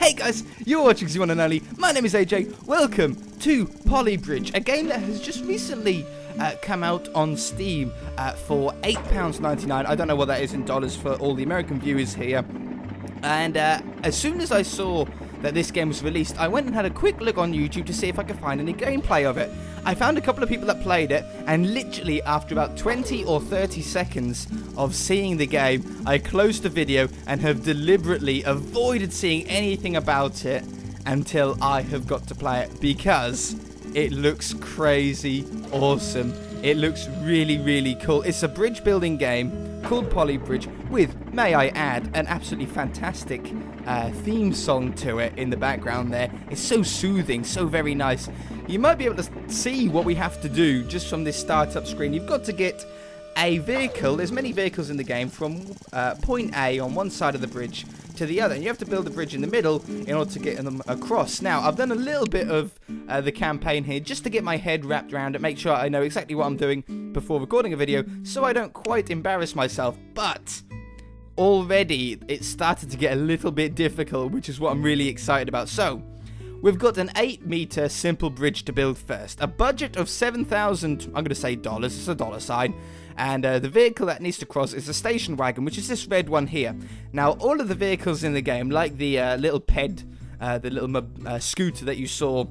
Hey guys, you're watching Z1 and Only. My name is AJ. Welcome to Polybridge, a game that has just recently uh, come out on Steam uh, for £8.99. I don't know what that is in dollars for all the American viewers here. And uh, as soon as I saw that this game was released, I went and had a quick look on YouTube to see if I could find any gameplay of it. I found a couple of people that played it, and literally after about 20 or 30 seconds of seeing the game, I closed the video and have deliberately avoided seeing anything about it until I have got to play it because it looks crazy awesome. It looks really, really cool. It's a bridge building game called Polybridge with, may I add, an absolutely fantastic uh, theme song to it in the background there. It's so soothing, so very nice. You might be able to see what we have to do just from this startup screen. You've got to get a vehicle. There's many vehicles in the game from uh, point A on one side of the bridge to the other. And you have to build a bridge in the middle in order to get them across. Now, I've done a little bit of uh, the campaign here just to get my head wrapped around it, make sure I know exactly what I'm doing before recording a video so I don't quite embarrass myself. But already it started to get a little bit difficult, which is what I'm really excited about. So, We've got an 8 meter simple bridge to build first. A budget of 7,000, I'm going to say dollars, it's a dollar sign. And uh, the vehicle that needs to cross is a station wagon, which is this red one here. Now, all of the vehicles in the game, like the uh, little ped, uh, the little uh, scooter that you saw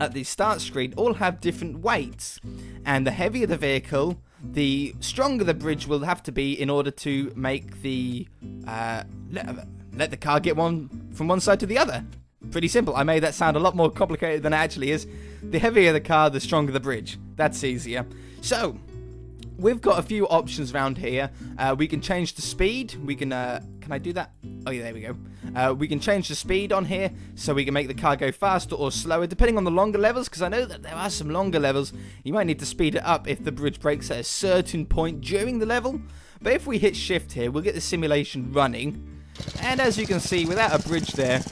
at the start screen, all have different weights. And the heavier the vehicle, the stronger the bridge will have to be in order to make the uh, let, let the car get one from one side to the other. Pretty simple. I made that sound a lot more complicated than it actually is. The heavier the car, the stronger the bridge. That's easier. So, we've got a few options around here. Uh, we can change the speed. We can, uh, can I do that? Oh yeah, there we go. Uh, we can change the speed on here, so we can make the car go faster or slower, depending on the longer levels, because I know that there are some longer levels. You might need to speed it up if the bridge breaks at a certain point during the level. But if we hit shift here, we'll get the simulation running. And as you can see, without a bridge there,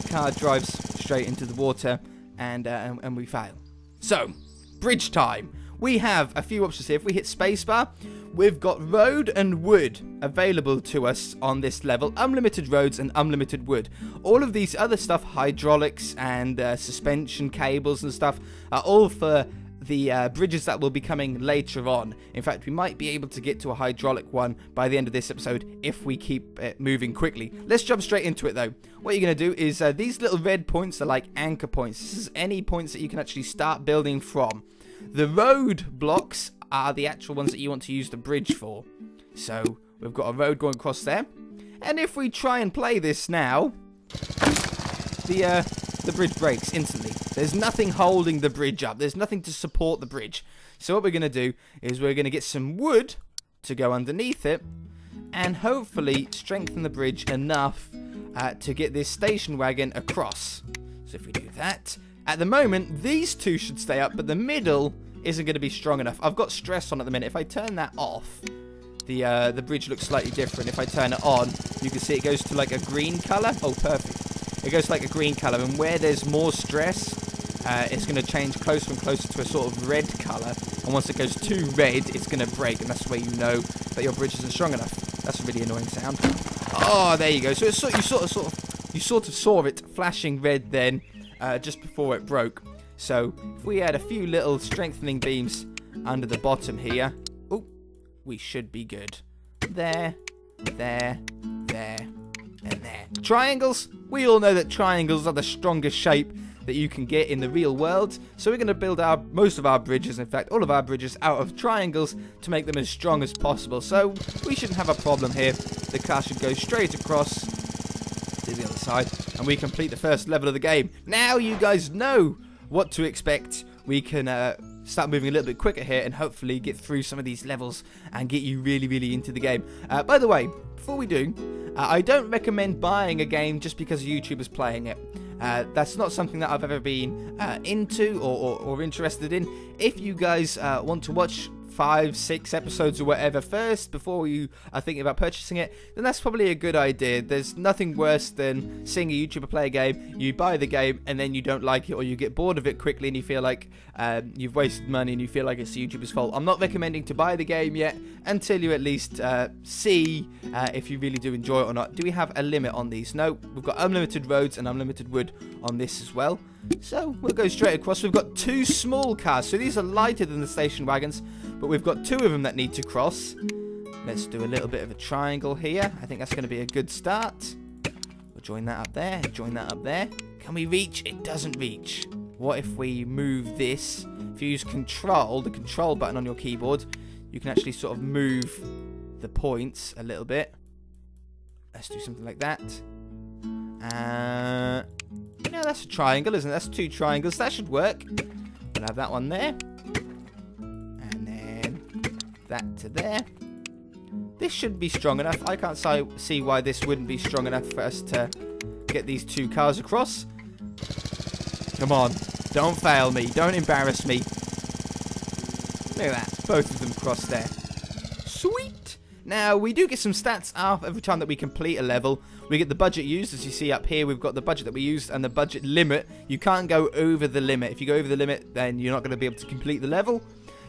the car drives straight into the water and, uh, and, and we fail. So, bridge time. We have a few options here. If we hit spacebar, we've got road and wood available to us on this level. Unlimited roads and unlimited wood. All of these other stuff, hydraulics and uh, suspension cables and stuff, are all for the uh, bridges that will be coming later on. In fact, we might be able to get to a hydraulic one by the end of this episode if we keep it moving quickly. Let's jump straight into it though. What you're going to do is uh, these little red points are like anchor points. This is any points that you can actually start building from. The road blocks are the actual ones that you want to use the bridge for. So we've got a road going across there. And if we try and play this now, the uh, the bridge breaks instantly. There's nothing holding the bridge up. There's nothing to support the bridge. So what we're going to do is we're going to get some wood to go underneath it and hopefully strengthen the bridge enough uh, to get this station wagon across. So if we do that, at the moment these two should stay up, but the middle isn't going to be strong enough. I've got stress on at the minute. If I turn that off, the uh, the bridge looks slightly different. If I turn it on, you can see it goes to like a green color. Oh, perfect it goes like a green color and where there's more stress uh, it's going to change closer and closer to a sort of red color and once it goes too red it's going to break and that's where you know that your bridge isn't strong enough. That's a really annoying sound. Oh there you go. So you sort of sort of you sort of saw it flashing red then uh, just before it broke. So if we add a few little strengthening beams under the bottom here oh we should be good. There there there there. Triangles? We all know that triangles are the strongest shape that you can get in the real world. So we're going to build our most of our bridges, in fact all of our bridges, out of triangles to make them as strong as possible. So we shouldn't have a problem here. The car should go straight across to the other side and we complete the first level of the game. Now you guys know what to expect. We can uh, start moving a little bit quicker here and hopefully get through some of these levels and get you really, really into the game. Uh, by the way, before we do, uh, I don't recommend buying a game just because a YouTuber's playing it. Uh, that's not something that I've ever been uh, into or, or, or, interested in. If you guys uh, want to watch five, six episodes or whatever first before you are thinking about purchasing it, then that's probably a good idea. There's nothing worse than seeing a YouTuber play a game, you buy the game, and then you don't like it or you get bored of it quickly and you feel like um, you've wasted money and you feel like it's the YouTuber's fault. I'm not recommending to buy the game yet until you at least uh, see uh, if you really do enjoy it or not. Do we have a limit on these? No, we've got unlimited roads and unlimited wood on this as well. So we'll go straight across. We've got two small cars. So these are lighter than the station wagons, but we've got two of them that need to cross. Let's do a little bit of a triangle here. I think that's going to be a good start. We'll join that up there. Join that up there. Can we reach? It doesn't reach. What if we move this? If you use control, the control button on your keyboard, you can actually sort of move the points a little bit. Let's do something like that. Uh, yeah, that's a triangle, isn't it? That's two triangles. That should work. We'll have that one there. And then that to there. This should be strong enough. I can't see why this wouldn't be strong enough for us to get these two cars across. Come on. Don't fail me. Don't embarrass me. Look at that. Both of them crossed there. Sweet. Now, we do get some stats off every time that we complete a level. We get the budget used, as you see up here, we've got the budget that we used and the budget limit. You can't go over the limit. If you go over the limit, then you're not going to be able to complete the level.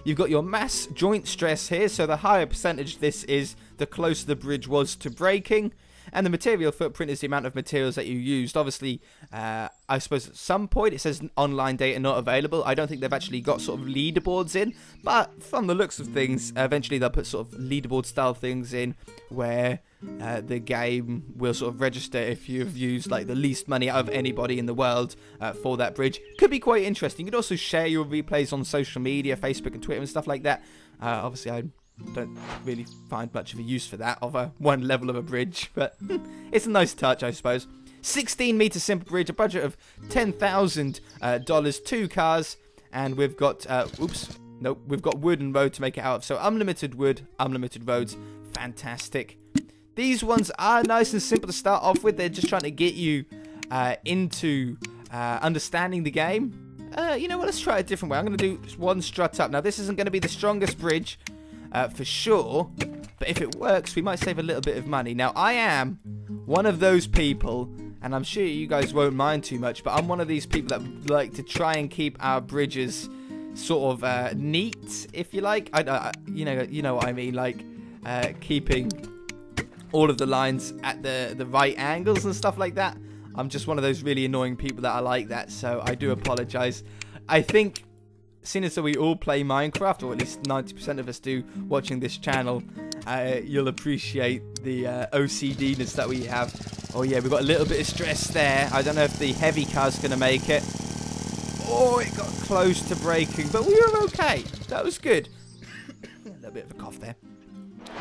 You've got your mass joint stress here, so the higher percentage this is, the closer the bridge was to breaking. And the material footprint is the amount of materials that you used. Obviously, uh, I suppose at some point it says online data not available. I don't think they've actually got sort of leaderboards in, but from the looks of things, eventually they'll put sort of leaderboard style things in where uh, the game will sort of register if you've used like the least money out of anybody in the world uh, for that bridge. Could be quite interesting. You could also share your replays on social media, Facebook and Twitter and stuff like that. Uh, obviously, I don't really find much of a use for that of a one level of a bridge, but it's a nice touch, I suppose. 16 meter simple bridge, a budget of $10,000, uh, two cars, and we've got, uh, oops, nope, we've got wood and road to make it out of. So unlimited wood, unlimited roads, fantastic. These ones are nice and simple to start off with. They're just trying to get you uh, into uh, understanding the game. Uh, you know what, let's try a different way. I'm going to do one strut up. Now, this isn't going to be the strongest bridge, uh, for sure. But if it works, we might save a little bit of money. Now, I am one of those people, and I'm sure you guys won't mind too much, but I'm one of these people that like to try and keep our bridges sort of uh, neat, if you like. I, I, you know, you know what I mean, like uh, keeping all of the lines at the the right angles and stuff like that. I'm just one of those really annoying people that are like that, so I do apologize. I think seeing as we all play Minecraft, or at least 90% of us do watching this channel, uh, you'll appreciate the uh, OCDness that we have. Oh yeah, we've got a little bit of stress there. I don't know if the heavy car's going to make it. Oh, it got close to breaking, but we were okay. That was good. a little bit of a cough there.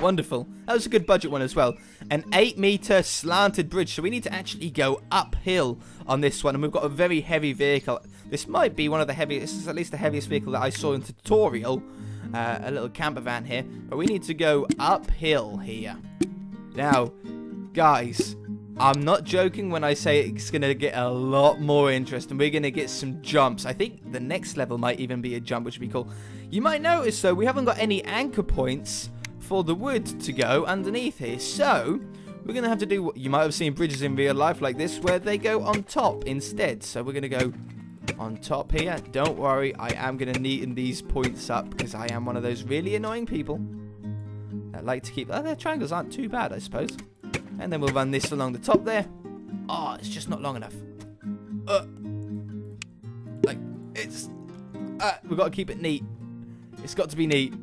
Wonderful. That was a good budget one as well. An 8 meter slanted bridge, so we need to actually go uphill on this one, and we've got a very heavy vehicle. This might be one of the heaviest, this is at least the heaviest vehicle that I saw in tutorial. Uh, a little camper van here. But we need to go uphill here. Now, guys, I'm not joking when I say it's going to get a lot more interesting. We're going to get some jumps. I think the next level might even be a jump, which would be cool. You might notice, though, we haven't got any anchor points for the wood to go underneath here. So, we're going to have to do what you might have seen bridges in real life like this, where they go on top instead. So, we're going to go on top here. Don't worry, I am going to neaten these points up because I am one of those really annoying people that like to keep... Oh, their triangles aren't too bad, I suppose. And then we'll run this along the top there. Oh, it's just not long enough. Uh, like, it's... Uh, we've got to keep it neat. It's got to be neat.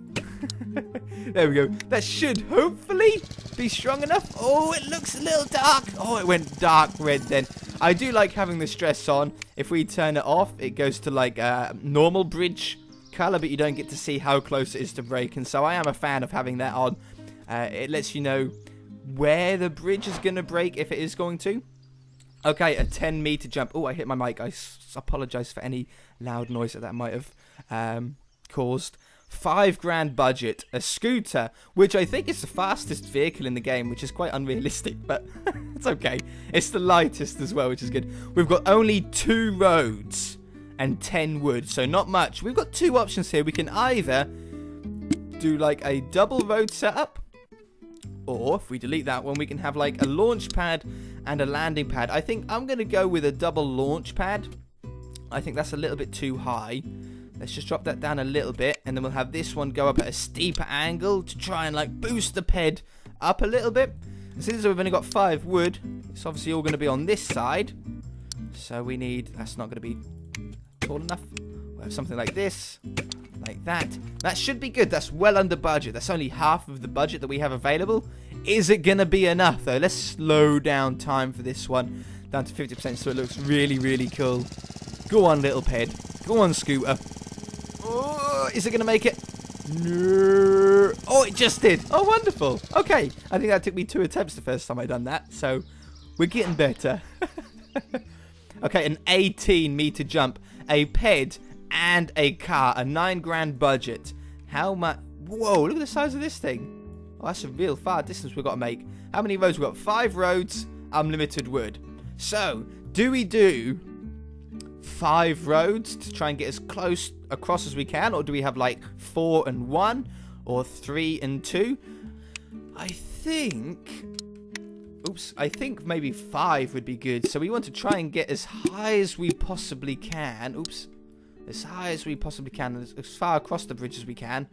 there we go. That should hopefully be strong enough. Oh, it looks a little dark. Oh, it went dark red then. I do like having the stress on. If we turn it off, it goes to like uh, normal bridge color, but you don't get to see how close it is to breaking. So I am a fan of having that on. Uh, it lets you know where the bridge is going to break, if it is going to. Okay, a 10 meter jump. Oh, I hit my mic. I apologize for any loud noise that that might have um, caused five grand budget, a scooter, which I think is the fastest vehicle in the game, which is quite unrealistic, but it's okay. It's the lightest as well, which is good. We've got only two roads and 10 wood, so not much. We've got two options here. We can either do like a double road setup. Or if we delete that one, we can have like a launch pad and a landing pad. I think I'm going to go with a double launch pad. I think that's a little bit too high. Let's just drop that down a little bit. And then we'll have this one go up at a steeper angle to try and like boost the ped up a little bit. And since we've only got five wood, it's obviously all going to be on this side. So we need, that's not going to be tall enough. We'll have something like this, like that. That should be good. That's well under budget. That's only half of the budget that we have available. Is it going to be enough, though? Let's slow down time for this one down to 50% so it looks really, really cool. Go on, little ped. Go on, scooter. Oh, is it going to make it? No. Oh, it just did. Oh, wonderful. Okay. I think that took me two attempts the first time I'd done that. So we're getting better. okay, an 18 meter jump. A ped and a car. A nine grand budget. How much? Whoa, look at the size of this thing. Oh, that's a real far distance we've got to make. How many roads? We've got five roads, unlimited wood. So, do we do five roads to try and get as close across as we can? Or do we have like four and one? Or three and two? I think... Oops, I think maybe five would be good. So we want to try and get as high as we possibly can. Oops. As high as we possibly can. As, as far across the bridge as we can.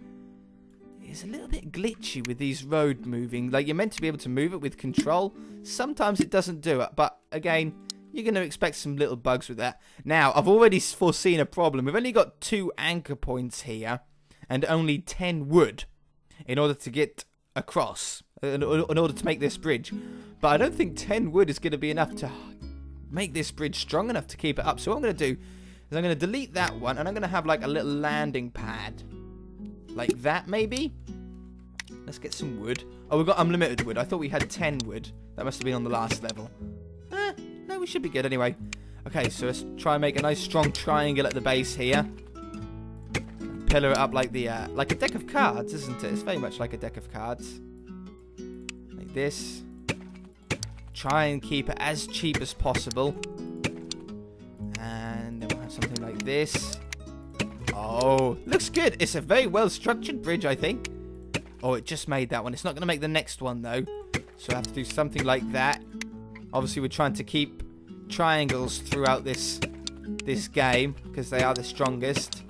It's a little bit glitchy with these road moving. Like, you're meant to be able to move it with control. Sometimes it doesn't do it. But, again, you're going to expect some little bugs with that. Now, I've already foreseen a problem. We've only got two anchor points here. And only 10 wood. In order to get across. In, order to make this bridge. But I don't think 10 wood is going to be enough to make this bridge strong enough to keep it up. So what I'm going to do is I'm going to delete that one. And I'm going to have like a little landing pad. Like that, maybe? Let's get some wood. Oh, we've got unlimited wood. I thought we had 10 wood. That must have been on the last level. Eh, we should be good anyway. Okay, so let's try and make a nice strong triangle at the base here. Pillar it up like the uh, like a deck of cards, isn't it? It's very much like a deck of cards. Like this. Try and keep it as cheap as possible. And then we'll have something like this. Oh, looks good. It's a very well structured bridge, I think. Oh, it just made that one. It's not going to make the next one, though. So I have to do something like that. Obviously, we're trying to keep triangles throughout this this game because they are the strongest.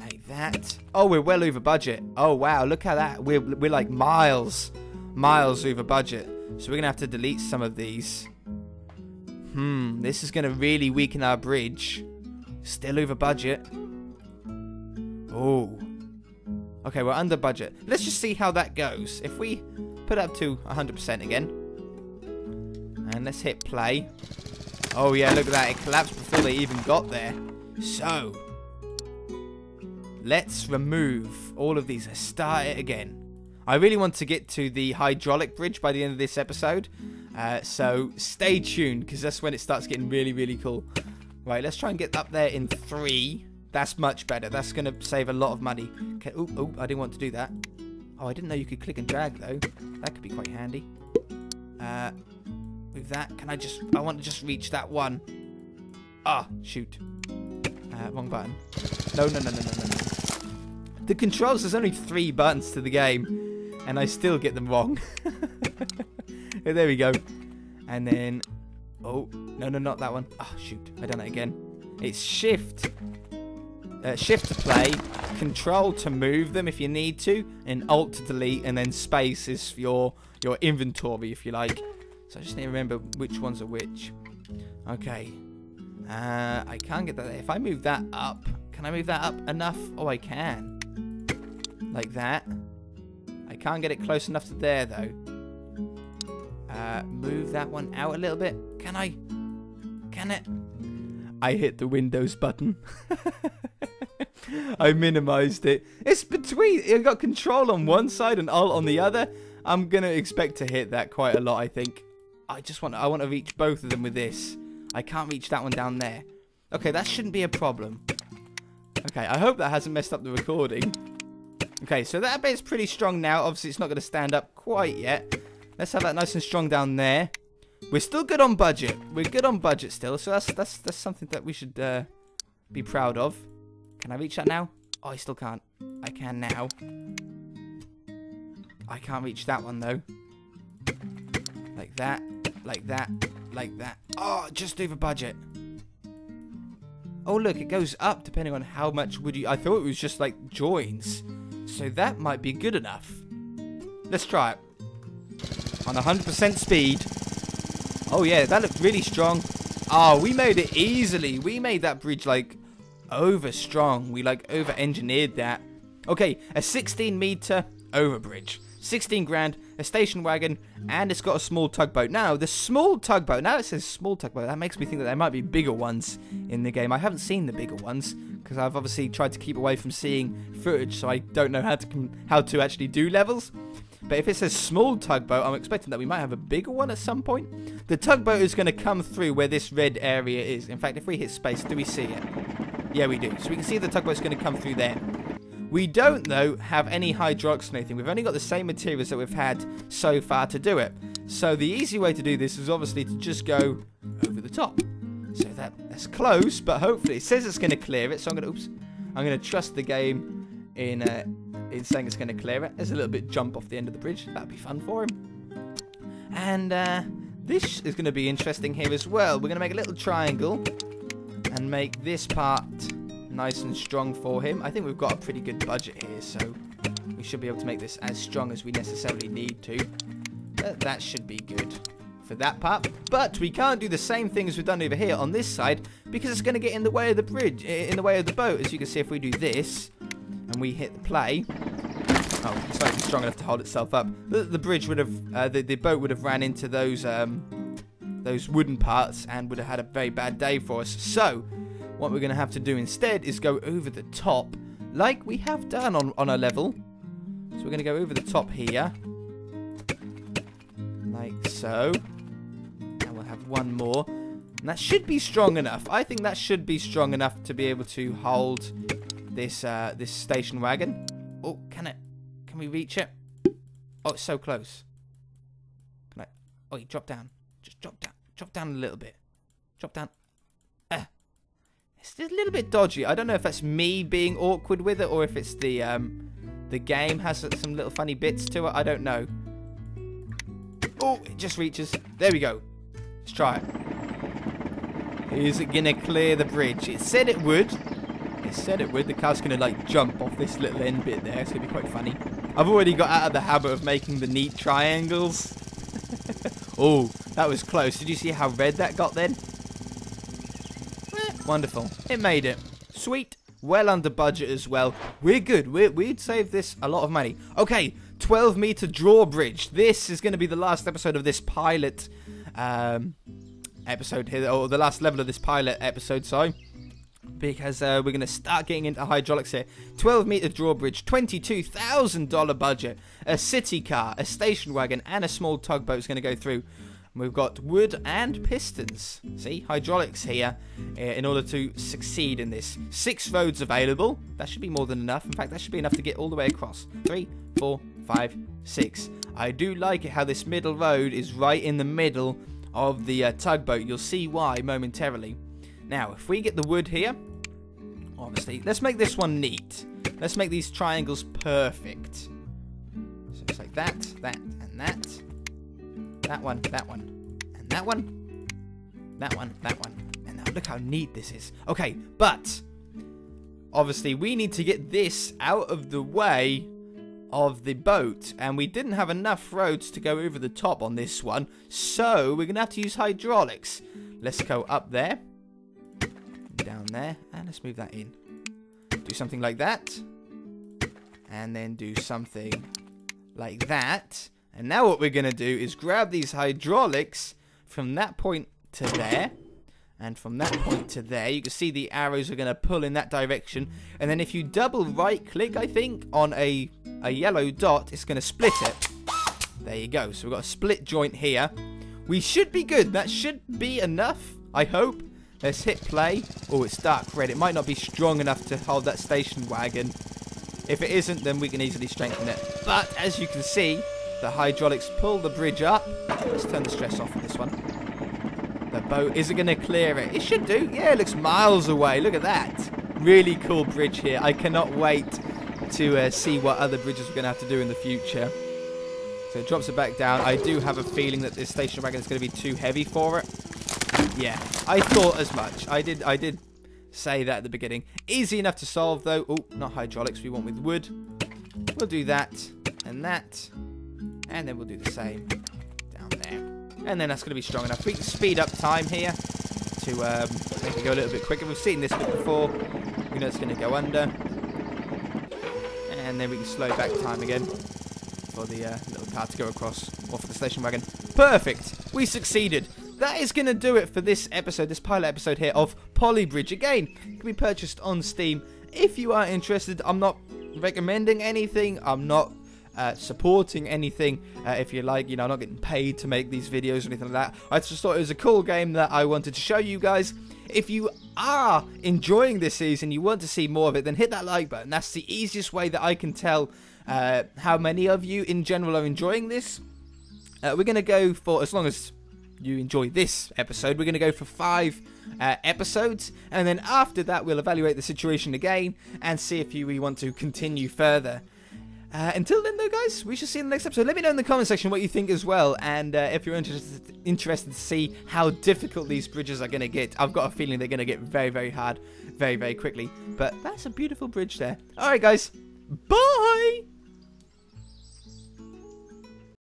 Like that. Oh, we're well over budget. Oh, wow. Look at that. We're, we're like miles, miles over budget. So we're to have to delete some of these. Hmm, this is to really weaken our bridge. Still over budget. Oh. Okay, we're under budget. Let's just see how that goes. If we put up to 100% again. And let's hit play. Oh yeah, look at that. It collapsed before they even got there. So. Let's remove all of these. Let's start it again. I really want to get to the hydraulic bridge by the end of this episode. Uh, so stay tuned because that's when it starts getting really, really cool. Right, let's try and get up there in three. That's much better. That's going to save a lot of money. Okay, oh, oh, I didn't want to do that. Oh, I didn't know you could click and drag, though. That could be quite handy. Uh, with that, can I just... I want to just reach that one. Ah, shoot. Uh, wrong button. No, no, no, no, no, no, no. The controls, there's only three buttons to the game. And I still get them wrong. there we go. And then Oh, no, no, not that one. Oh, shoot. I done it again. It's shift. Uh, shift to play, control to move them if you need to, and alt to delete, and then space is your your inventory if you like. So I just need to remember which ones are which. Okay. Uh, I can't get that. If I move that up, can I move that up enough? Oh, I can. Like that. I can't get it close enough to there, though. Uh, move that one out a little bit. Can I? Can it? I hit the Windows button. I minimized it. It's between. I got control on one side and alt on the other. I'm gonna expect to hit that quite a lot. I think. I just want. I want to reach both of them with this. I can't reach that one down there. Okay, that shouldn't be a problem. Okay, I hope that hasn't messed up the recording. Okay, so that bit's pretty strong now. Obviously, it's not going to stand up quite yet. Let's have that nice and strong down there. We're still good on budget. We're good on budget still, so that's that's that's something that we should uh, be proud of. Can I reach that now? Oh, I still can't. I can now. I can't reach that one though. Like that, like that, like that. Oh, just over budget. Oh look, it goes up depending on how much wood you... I thought it was just like joins. So that might be good enough. Let's try it. On 100% speed. Oh yeah, that looked really strong. Oh, we made it easily. We made that bridge like over strong. We like over engineered that. Okay, a 16 meter over bridge. 16 grand, a station wagon, and it's got a small tugboat. Now, the small tugboat, now it says small tugboat, that makes me think that there might be bigger ones in the game. I haven't seen the bigger ones, because I've obviously tried to keep away from seeing footage, so I don't know how to how to actually do levels. But if it says small tugboat, I'm expecting that we might have a bigger one at some point. The tugboat is going to come through where this red area is. In fact, if we hit space, do we see it? Yeah, we do. So we can see the tugboat's going to come through there. We don't, though, have any anything. We've only got the same materials that we've had so far to do it. So the easy way to do this is obviously to just go over the top. So that, that's close, but hopefully it says it's going to clear it. So I'm going to, oops, I'm going to trust the game in, uh, in saying it's going to clear it. There's a little bit jump off the end of the bridge. That'd be fun for him. And uh, this is going to be interesting here as well. We're going to make a little triangle and make this part nice and strong for him. I think we've got a pretty good budget here, so we should be able to make this as strong as we necessarily need to. But that should be good for that part. But we can't do the same thing as we've done over here on this side because it's going to get in the way of the bridge, in the way of the boat. As you can see, if we do this and we hit the play, oh, it's not strong enough to hold itself up. The, the bridge would have, uh, the, the boat would have ran into those um, those wooden parts and would have had a very bad day for us. So what we're going to have to do instead is go over the top, like we have done on, on a level. So we're going to go over the top here. Like so. And we'll have one more. And that should be strong enough. I think that should be strong enough to be able to hold this uh, this station wagon. Oh, can it? Can we reach it? Oh, it's so close. Can I? Oh, you drop down. Just drop down. Drop down a little bit. Drop down it's a little bit dodgy. I don't know if that's me being awkward with it or if it's the um, the game has some little funny bits to it. I don't know. Oh, it just reaches. There we go. Let's try it. Is it going to clear the bridge? It said it would. It said it would. The car's going to like jump off this little end bit there. It's going to be quite funny. I've already got out of the habit of making the neat triangles. oh, that was close. Did you see how red that got then? Wonderful. It made it. Sweet. Well under budget as well. We're good. We're, we'd save this a lot of money. Okay, 12 meter drawbridge. This is going to be the last episode of this pilot um, episode here, or the last level of this pilot episode, sorry. Because uh, we're going to start getting into hydraulics here. 12 meter drawbridge, $22,000 budget, a city car, a station wagon, and a small tugboat is going to go through. We've got wood and pistons. See, hydraulics here uh, in order to succeed in this. Six roads available. That should be more than enough. In fact, that should be enough to get all the way across. Three, four, five, six. I do like it how this middle road is right in the middle of the uh, tugboat. You'll see why momentarily. Now, if we get the wood here, obviously, let's make this one neat. Let's make these triangles perfect. So it's like that, that, and that that one, that one, and that one, that one, that one. And now look how neat this is. Okay, but obviously we need to get this out of the way of the boat and we didn't have enough roads to go over the top on this one so we're gonna have to use hydraulics let's go up there down there and let's move that in do something like that and then do something like that and now what we're going to do is grab these hydraulics from that point to there. And from that point to there, you can see the arrows are going to pull in that direction. And then if you double right click, I think, on a, a yellow dot, it's going to split it. There you go. So we've got a split joint here. We should be good. That should be enough, I hope. Let's hit play. Oh, it's dark red. It might not be strong enough to hold that station wagon. If it isn't, then we can easily strengthen it. But as you can see, the hydraulics pull the bridge up. Let's turn the stress off on this one. The boat isn't going to clear it. It should do. Yeah, it looks miles away. Look at that. Really cool bridge here. I cannot wait to uh, see what other bridges we're going to have to do in the future. So it drops it back down. I do have a feeling that this station wagon is going to be too heavy for it. Yeah, I thought as much. I did I did say that at the beginning. Easy enough to solve though. Oh, not hydraulics. We want with wood. We'll do that and that. And then we'll do the same down there. And then that's going to be strong enough. We can speed up time here to um, make it go a little bit quicker. We've seen this bit before. We know it's going to go under. And then we can slow back time again for the uh, little car to go across, or for the station wagon. Perfect! We succeeded! That is going to do it for this episode, this pilot episode here of Polybridge. Again, it can be purchased on Steam. If you are interested, I'm not recommending anything. I'm not uh, supporting anything. Uh, if you like, you know, I'm not getting paid to make these videos or anything like that. I just thought it was a cool game that I wanted to show you guys. If you are enjoying this season, you want to see more of it, then hit that like button. That's the easiest way that I can tell uh, how many of you in general are enjoying this. Uh, we're going to go for, as long as you enjoy this episode, we're going to go for five uh, episodes. And then after that, we'll evaluate the situation again and see if you, we want to continue further. Uh, until then, though, guys, we shall see you in the next episode. Let me know in the comment section what you think as well, and uh, if you're interested interested to see how difficult these bridges are going to get. I've got a feeling they're going to get very, very hard, very, very quickly. But that's a beautiful bridge there. All right, guys, bye.